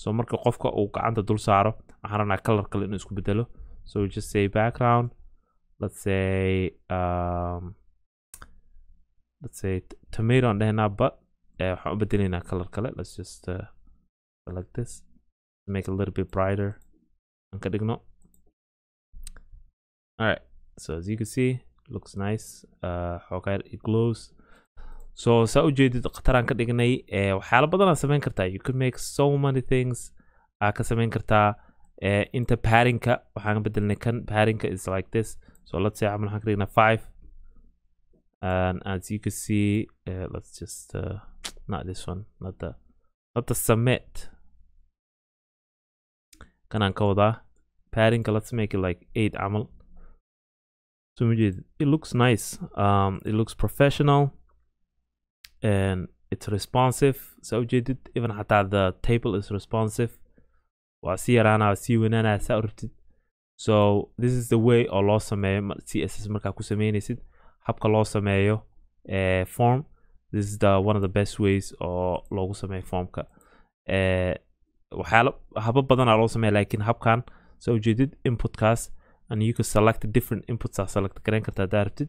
so marka qofka uu gacanta dul saaro waxaan rabnaa color kale inuu isku bedelo so we just say background let's say um, let's say tomato aan dhehnaa but uh, waxaan u bedelaynaa color kale. Let's just uh, select this. Make a little bit brighter. Aan ka dhigno. Alright so as you can see looks nice. Uh, xoogaa it glows so saa u jeedid khataraan ka dhignay uh, waxyaala badanaa samayn kartaa. You could make so many things aa ka samayn kartaa uh, inta paddingka waxaan bedelnay kan. Is like this. So let's say camal waxaan ka dhignaa five and as you can see uh, let's just uh, not this one not the not the submit kanaan ka wadaa? Paddingka let's make it like eight camal so it looks nice. Um, it looks professional and it's responsive. So ujeedid even xataa the table is responsive. Waa si yaraanaa sii weynaanaa saa u so this is the way oo loo sameeyo c s s markaa ku sameynaysid. Habka loo sameeyo uh, form this is the one of the best ways oo loogu sameeyo formka. Waxyaalo haba badanaa loo sameeya laakiin habkan soo ujeedid inputkaas and you could select different inputs aa select garayn kartaa haddaa rabtid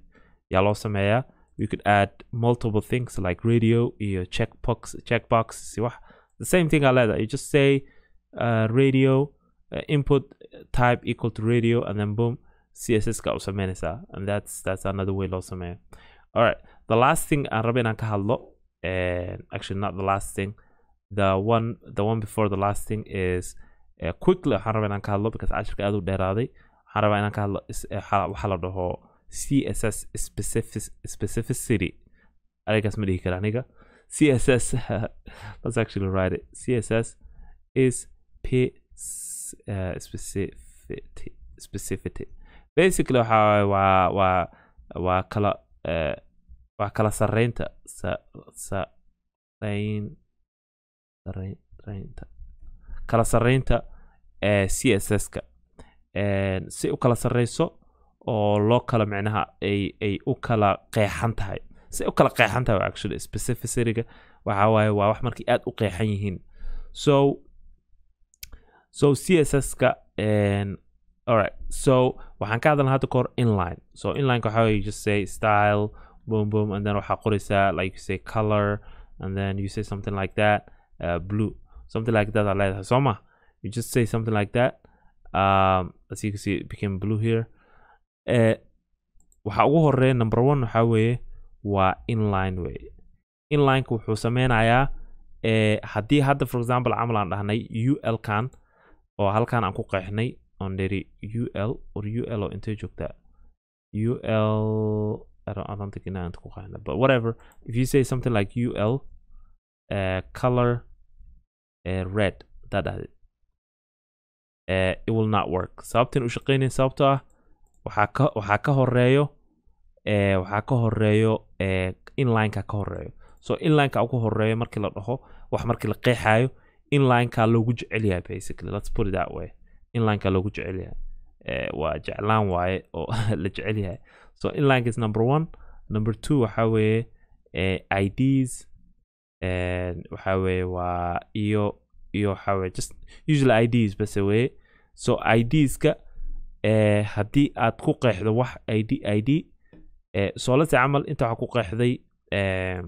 yaa loo sameeyaa you could add multiple things like radio iyo checkbox checkbox wax the same thing aa leedahay you just say uh, radio uh, input type equal to radio and then boom css ka u sameynaysaa and that's that's another way loo sameeyo alright the last thing aan and actually not the last thing. The one the one before the last thing is uh, quickly because cashirka aad u dheeraaday waxaan waxaa la dhaho css specific specificity. Arigaas ma dhihi kara aniga css let's actually write it. Css is p uh, specificity specificity. Basically waxa waa waa waa kala uh, waa kala sarreynta sa sarreyn sarreynta kala sarreynta uh, css-ka si u kala sarreyso oo loo kala micnaha ay ay u kala qeexan tahay. Si u kala qeexan tahay actually specificityga waaye waa wax markay aad u qeexan yihiin. So so css-ka alright so waxaan ka hadalna hadda kahor inline. So inline waxa way just say style boom boom and then waxaa qoraysaa like you say color and then you say something like that uh, blue. Something like that aa leedahay. Soo ma you just say something like that um, as you can see became blue here waxa ugu horreeya number one waxaa weeye waa inline weye inlineka wuxuu sameynayaa haddii hadda for example camal aan dhahnay ul kan oo halkan aan ku qeexnay on dheri ul or ul oo intee joogtaa think inaan ku qeexna but whatever. If you say something like ul uh, color uh, red that uh, it will not work. Sababtan u shaqeynayn sababtoo ah waxaa ka waxaa horeeyo eh, waxaa ka horeeyo eh, inlineka ka horeeyo so inlineka ugu horeeyo markii la dhaho wax markii la qeexayo inlineka loogu jecel yahay basically. Let's put it that way. Inlineka loogu jecel eh, waa jeclaan waaye oo la jecel so inlineka is number one. Number two waxaa weeye eh, ids waxaa weeye waa iyo iyo waxaa weeye just usually ids base weeye. So idska eh, haddii aad ku qeexdo wax id id eh, so lase camal inta waxaa ku qeexday em,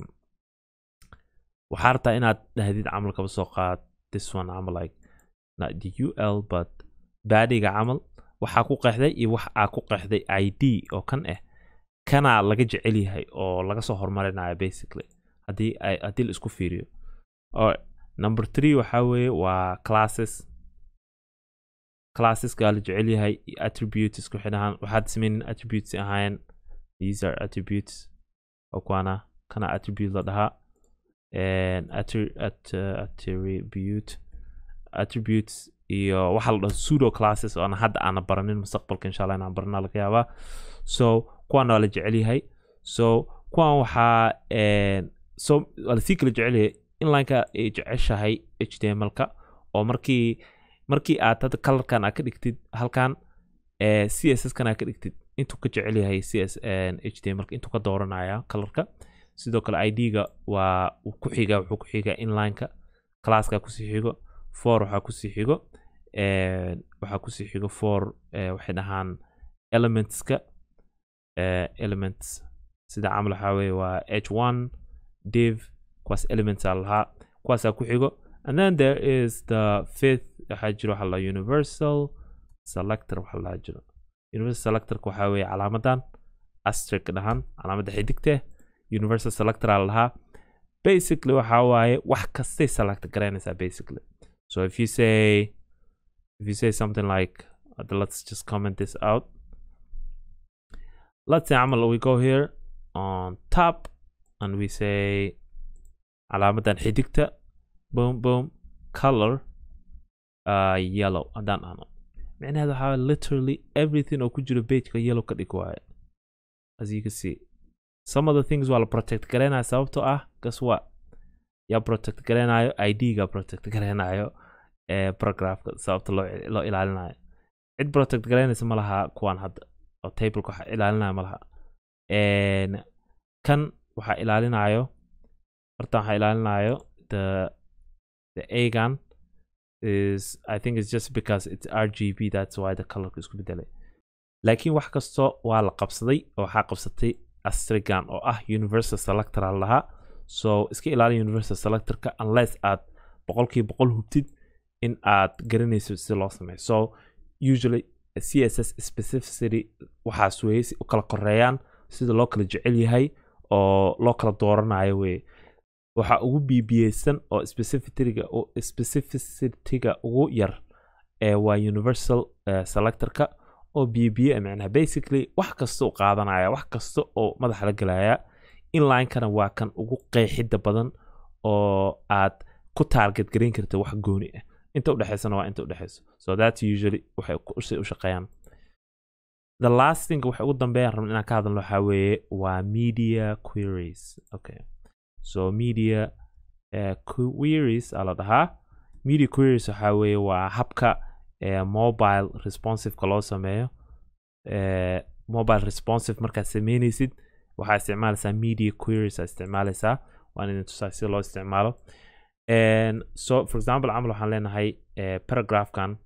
waxaa rabtaa inaad dhahdid camal kaba soo qaad this one camal like not the ul but baadiga camal waxaa ku qeexday iyo wax aa ku qeexday id oo kan ah kanaa laga jecel yahay oo laga soo horumarinayo basically haddii haddii la isku fiiriyo. Number three waxaa weeye waa classes classeska la jecel yahay iyo attributes isku xidhahan waxaad sameynin attributes ahaayeen. These are attributes. Oo kuwana kana attribute la dhahaa. Uh, attribute attributes iyo waxa la dhaho pseudo classes oo aan hadda aana baranin mustaqbalka insha allah inaan barana laga yaabaa. So kuwan waa la jecel yahay. So kuwan waxaa so waa la sii kala jecel inlineka ay jeceshahay html-ka oo markii markii aad hadda colorkan aad ka dhigtid halkan eh, css kan aad ka dhigtid intuu ka jecel yahay cs html intuu ka dooranaya colorka sidoo kale id-ga waa ku xiga wuxuu ku xiga inlineka classka ku sii xigo for waxaa ku sii xigo waxaa ku sii xigo for waxay dhahaan elementska elements. Sida camal waxaa weeye waa h1 div kuwaas elements aa lahaa kuwaasaa ku xigo and then there is the fifth waxaa jiro waxaa la universal selector waxaa la jiro universal selectorka waxaa weeye calaamadan astrik dhahan calaamadda xidigte universal selector aa lahaa. Basically waxaa waaye wax kastay select garanaysaa basically. So if you say if you say something like let's just comment this out. Let's say camal we go here on top and we say calaamadan xidigta boom boom. Color. Uh, yellow. Haddaan dhahno micnaheed waxaa literally everything oo ku jiro pageka yellow ka dhig waaye. As you can see. Some of the things waa la protect gareynayo sababtoo ah guess what? Yaa protect gareynayo id-ga protect gareynayo ee paragraphka sababta loo loo ilaalinayo. Cid protect gareynaysa ma laha kuwan hadda oo tableka waxa ilaalinayo ma laha. Kan waxaa ilaalinayo horta waxaa ilaalinayo the the agan is I think it's just because it's RGB that's why the colorka isku bedelay laakiin wax kasto waa la qabsaday oo waxaa qabsatay astrigan oo ah universal selector lahaa. So iska ilaali universal selectorka unless aad boqolkiiba boqol hubtid in aad garanayso si loo sameeyo. So usually css specificity waxaas weeye si u kala koreeyaan sida loo kala jecel yahay oo loo kala dooranayo weye waxa ugu bbiyeysan oo specificityga ugu yar waa universal selectorka oo bb macnaha basically wax kasta u qaadanaya wax kasta oo madaxa la gelaya inlinekana waa kan ugu qeexidda badan oo aad ku target garayn karta wax gooni ah. Inta udhexeysana waa inta udhexeyso so that's usually waxay u shaqeeyaan. The last thing waxa ugu dambeeyaan rabna inaan ka hadalno waxaa weeye waa media queries. Okay so media eh, queries aa la dhahaa media queries waxaa weeye waa habka eh, mobile responsiveka loo sameeyo. Eh, mobile responsive markaad sameyneysid waxaa isticmaalaysaa media queries aa isticmaalaysaa. Waan idin tusaa sida loo isticmaalo. So for example camal waxaan leenahay paragraphkan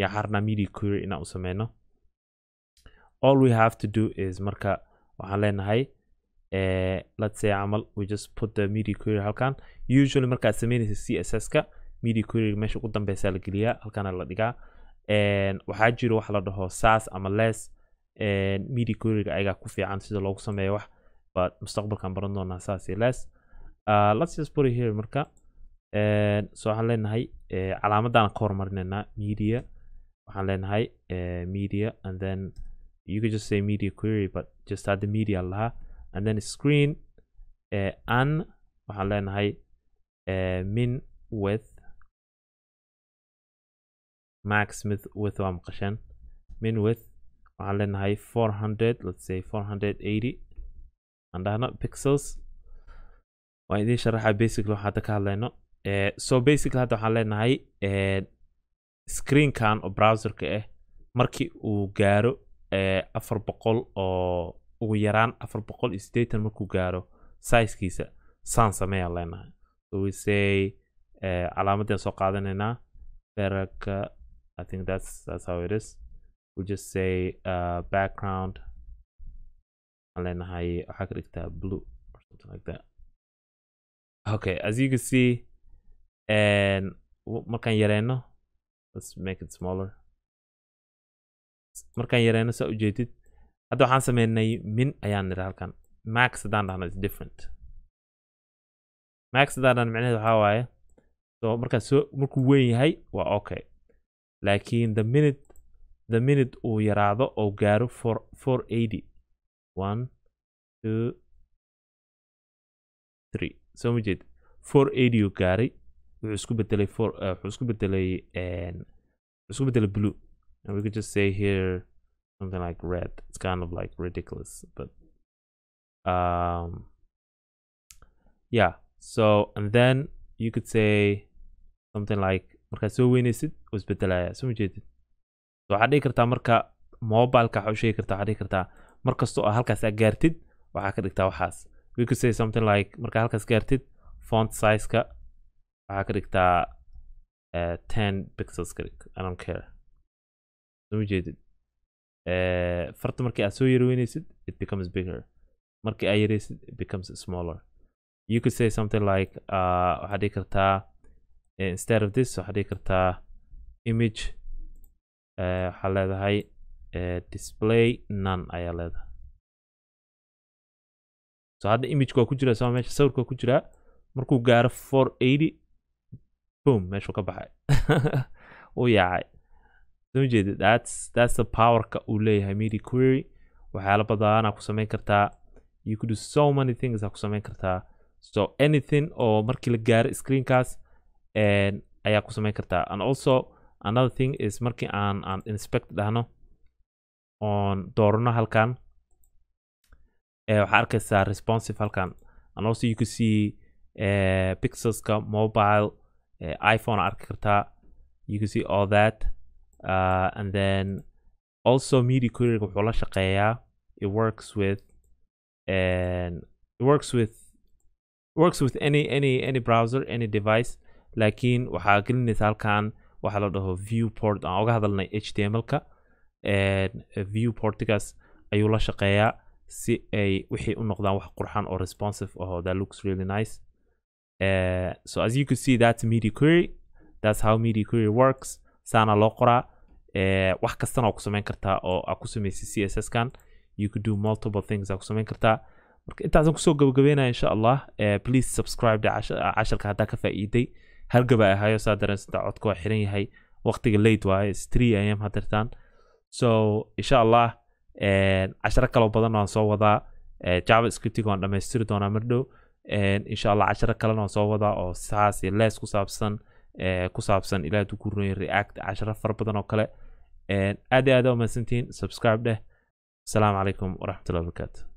yaa xarnaa media query inaan u sameyno all we have to do is marka waxaan leenahay uh, let's say camal we just put the media query halkan. Usually markaad sameynaysa css ka media query meesha ugu dambeysa la geliyaa halkana la dhigaa. Waxaa jiro wax la dhaho sas ama les media queryga ayagaa ku fiican sida loogu sameeyo wax but mustaqbalkan baran doonaa saas iyo les uh, let's just put it here marka. So waxaan leenahay calaamadaan ka hormarinaynaa media. Waxaan leenahay media and then you could just say media query but just add the media lahaa and then screen uh, an waxaan leenahay uh, min with max with with waa maqasheen min with waxaan leenahay 400 let's say 480 aan dhahno pixels. Waan idiin sharaxa basically waxaan hadda ka hadlayno. Uh, so basically hadda waxaan leenahay screenkan oo browserka ah markii uu gaaro afar boqol oo ugu yaraan afar boqol iyo siddeetan markuu gaaro sizekiisa saan sameeyaan leenahay. Say calaamadaan soo qaadanaynaa beraka i think that's that's how it is. We just say uh, background. Aan leenahay waxaa ka dhigtaa blue or something like that. Okay as you can see and markaan yareyno let's make it smaller. Markaan yareyno saa ujeedid hadda waxaan sameynay min ayaan nira halkan. Max haddaan dhahno is different. Max haddaan dhahno micnaheed waxaa waaye so markaan soo markuu weyn yahay waa okay. Laakiin the minute the minute uu yaraado oo gaaro four four eighty. One two three. Soo ma jeed. Four eighty uu gaaray wuxuu isku bedelay four wuxuu isku bedelay wuxuu isku bedelay blue. And we could just say here something like red. It's kind of like ridiculous but um yeah. So and then you could say something like markaad soo weynaysid oo isbedelaya soo majeedid so dhigi kartaa marka mobileka waxaa u sheegi kartaa waxaad dhigi kartaa markasta oo halkaas aad gaartid waxaa ka dhigtaa waxaas. We could say something like markaa halkaas gaartid font sizeka waxaa ka dhigtaa uh, ten pixels ka i don't care. Soo majeedid farta markii aad soo yareweynaysid it becomes bigger. Markii aad yareysid it becomes smaller. You could say something like uh, waxaad dhigi kartaa uh, instead of this waxaad dhigi kartaa image uh, waxaa leedahay uh, display none ayaa leedahay. So hadda imageka waa ku jira sama meesha sawirka waa ku jiraa markuu gaaro four eighty boom meeshuu ka baxay. Uu yaacay soo jeeda that's that's the powerka uu leeyahay media query. Waxyaala badanaa ku samayn kartaa. You could do so many things aa ku samayn kartaa. So anything oo markii la gaaro screenkaas ayaa ku samayn kartaa. And also another thing is markii aan aan inspect dhahno oon doorno halkan waxaa arkaysaa responsive halkan. And also you could see pixelska mobile iphone arki kartaa. You could see all that uh, and then also media queryga wuxuu la shaqeeyaa. It works with and it works with works with any any any browser any device. Laakiin waxaa gelinaysa halkan waxaa la dhaho viewport. Aan oga hadalnay html-ka viewportigaas ayuu la shaqeeyaa si ay wixii u noqdaan wax qurxan oo responsive aho that looks really nice. Uh, so as you can see that's media query. That's how media query works saana loo qoraa wax kastana ku samayn kartaa oo aa ku samaysay c s s kan you could do multiple things aa ku samayn kartaa. Marka intaasaan ku soo gabagabeynaya insha allah please subscribe casharka haddaa ka faa'iiday. Halgaba ahayo saa dareensanta codka waa xiran yahay. Waqtiga late waaye is three am hadirtaan so insha allah casharo kaloo badan waan soo wadaa java scriptiga waan dhammaystiri doonaa mardhow insha allah casharo kalena waan soo wadaa oo saas iyo lees ku saabsan ku saabsan ilaa haduu ku react casharo fara badan oo kale. Aad iyo aad umahadsantihiin subscribe dheh. Asalaamu calaykum waraxmatullahi wabarakaatu